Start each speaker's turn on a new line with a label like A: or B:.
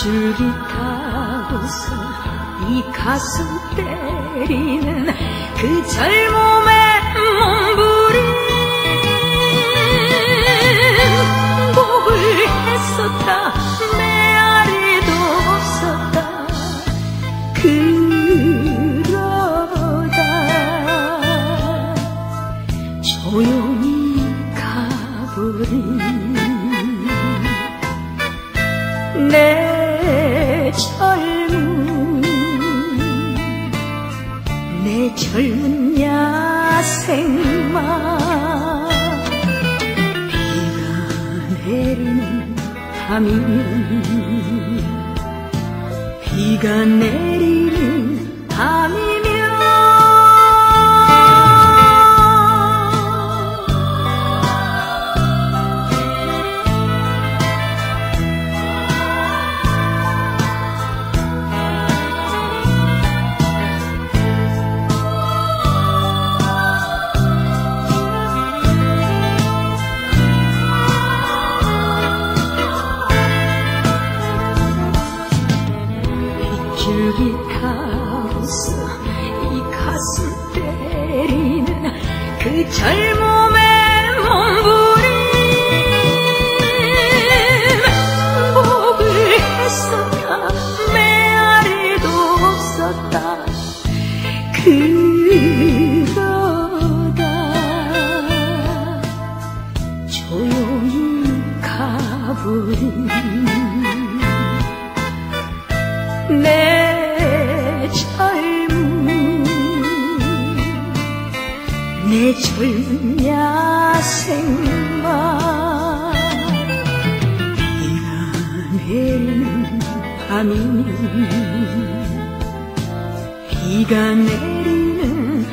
A: 줄기 타고서 이 가슴 때리는 그 젊음의 몸부림. 복을 했었다 메아리도 없었다. 그러다 조용히 가버린 젊음 내 젊은 야생마. 비가 내리는 밤이면 비가 내리는 빗줄기 타고서 이 가슴 때리는 그 젊음의 몸부림. 복을 했었다 메아리도 없었다. 그러다 조용히 가버린 내 젊음 내 젊은 야생마 비가 내리는 밤이면 비가 내리는